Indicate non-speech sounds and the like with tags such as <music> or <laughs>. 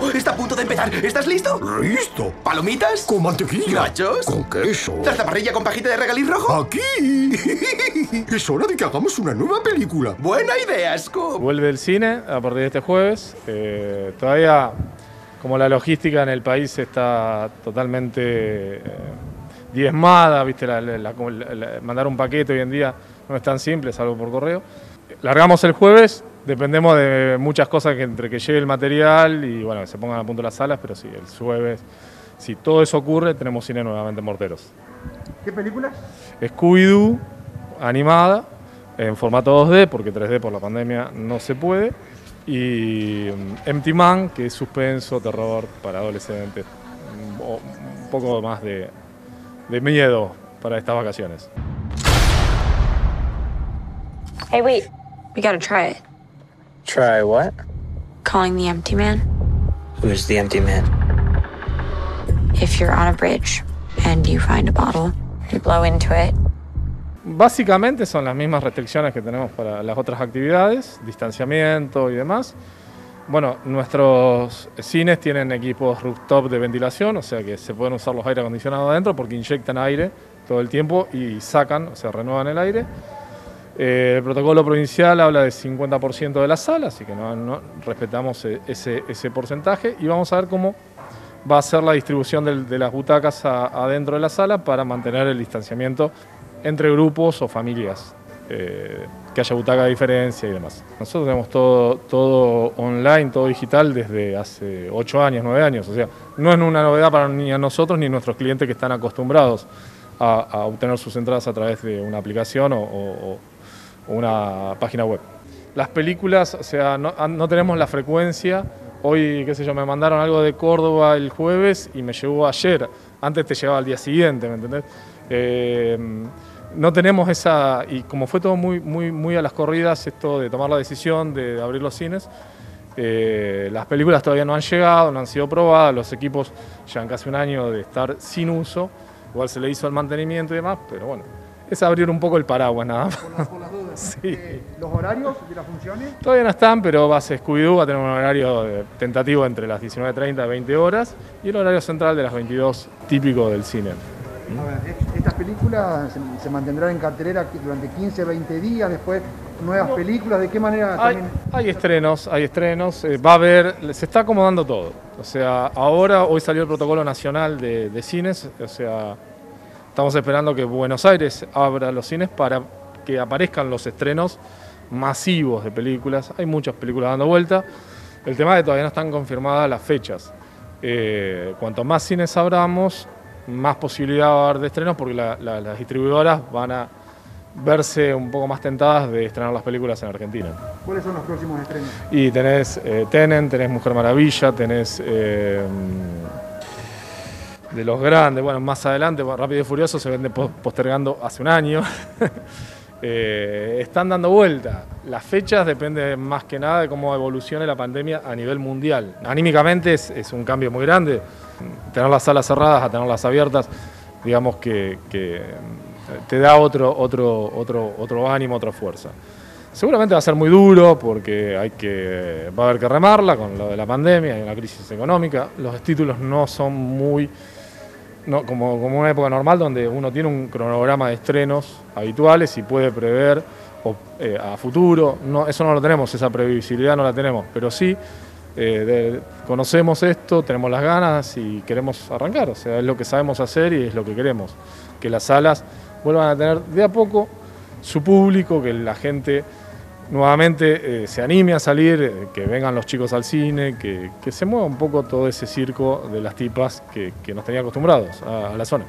¡Oh! Está a punto de empezar. ¿Estás listo? ¡Listo! ¿Palomitas? ¿Con mantequilla? ¿Nachos? ¿Con queso? ¿Tarta parrilla con pajita de regaliz rojo? ¡Aquí! <laughs> es hora de que hagamos una nueva película. Buena idea, Scoop. Vuelve el cine a partir de este jueves. Eh, todavía, como la logística en el país está totalmente eh, diezmada, ¿viste? La- la- la- la- mandar un paquete hoy en día no es tan simple, salvo por correo. Largamos el jueves, dependemos de muchas cosas que entre que llegue el material y bueno, que se pongan a punto las salas, pero sí, el jueves, si todo eso ocurre, tenemos cine nuevamente en Morteros. ¿Qué película? Scooby-Doo animada en formato 2D, porque 3D por la pandemia no se puede. Y mm, Empty Man, que es suspenso, terror para adolescentes. Un o- un poco más de, de miedo para estas vacaciones. Hey, wait. We gotta try it. Try what? Calling the empty man. Who's the empty man? If you're on a bridge and you find a bottle, you blow into it. Básicamente son las mismas restricciones que tenemos para las otras actividades, distanciamiento y demás. Bueno, nuestros cines tienen equipos rooftop de ventilación, o sea que se pueden usar los aire acondicionados adentro porque inyectan aire todo el tiempo y sacan, o sea, renuevan el aire. Eh, el protocolo provincial habla de 50% de la sala, así que no, respetamos eh, ese, porcentaje y vamos a ver cómo va a ser la distribución de las butacas adentro de la sala para mantener el distanciamiento entre grupos o familias, eh, que haya butaca de diferencia y demás. Nosotros tenemos todo, online, todo digital desde hace 8 años, 9 años, o sea, no es una novedad para ni a nosotros ni a nuestros clientes que están acostumbrados a, obtener sus entradas a través de una aplicación o- una página web. Las películas, o sea, no, ah, no tenemos la frecuencia. Hoy, qué sé yo, me mandaron algo de Córdoba el jueves y me llegó ayer. Antes te llegaba al día siguiente, ¿me entendés? Eh, no tenemos esa, y como fue todo muy, muy, muy a las corridas, esto de tomar la decisión de abrir los cines, eh, las películas todavía no han llegado, no han sido probadas, los equipos llevan casi un año de estar sin uso, igual se le hizo el mantenimiento y demás, pero bueno, es abrir un poco el paraguas nada más. Sí. Eh, ¿Los horarios de las funciones? Todavía no están, pero va a ser Scooby-Doo, va a tener un horario eh, tentativo entre las 19.30 y 20 horas y el horario central de las 22, típico del cine. A ver, es- estas películas se, mantendrán en cartelera durante 15, 20 días, después nuevas películas, ¿de qué manera Hay, también? hay estrenos, hay estrenos, eh, va a haber, se está acomodando todo. O sea, ahora, hoy salió el protocolo nacional de, de cines, o sea, estamos esperando que Buenos Aires abra los cines para que aparezcan los estrenos masivos de películas. Hay muchas películas dando vuelta. El tema es que todavía no están confirmadas las fechas. Eh, cuanto más cines abramos, más posibilidad va a haber de estrenos porque la- la- las distribuidoras van a verse un poco más tentadas de estrenar las películas en Argentina. ¿Cuáles son los próximos estrenos? Y tenés eh, Tenen, tenés Mujer Maravilla, tenés eh, de los grandes, bueno, más adelante, Rápido y Furioso se vende po- postergando hace un año. <laughs> Eh, están dando vuelta. Las fechas dependen más que nada de cómo evolucione la pandemia a nivel mundial. Anímicamente es, un cambio muy grande. Tener las salas cerradas a tenerlas abiertas, digamos que, eh, te da otro, otro, otro, otro ánimo, otra fuerza. Seguramente va a ser muy duro porque hay que, va a haber que remarla con lo de la pandemia, hay una crisis económica. Los títulos no son muy, no, como, como una época normal donde uno tiene un cronograma de estrenos habituales y puede prever o, eh, a futuro. No, eso no lo tenemos, esa previsibilidad no la tenemos, pero sí eh, conocemos esto, tenemos las ganas y queremos arrancar. O sea, es lo que sabemos hacer y es lo que queremos. Que las salas vuelvan a tener de a poco su público, que la gente nuevamente eh, se anime a salir, eh, que vengan los chicos al cine, que, que se mueva un poco todo ese circo de las tipas que, que nos tenía acostumbrados a- a la zona.